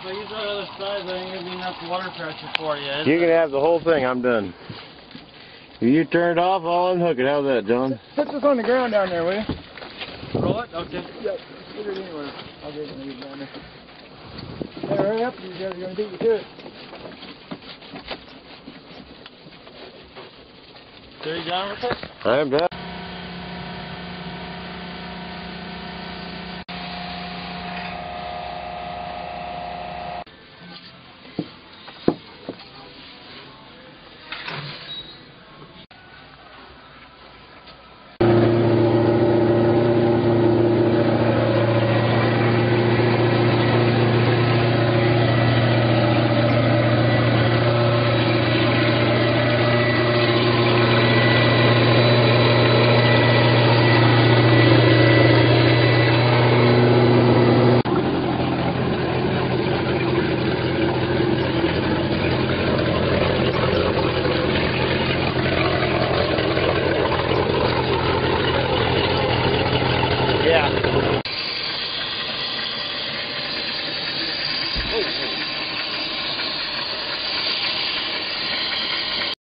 if I use that other side, there ain't gonna be enough water pressure for you. You can have the whole thing. I'm done. You turn it off, I'll unhook it. How's that, John? Put this on the ground down there, will you? Roll it? Okay. Yep. Put it anywhere. I'll get it when you down there. Hey, hurry up, you guys are gonna beat you to it. So you done with it? I'm done. Yeah.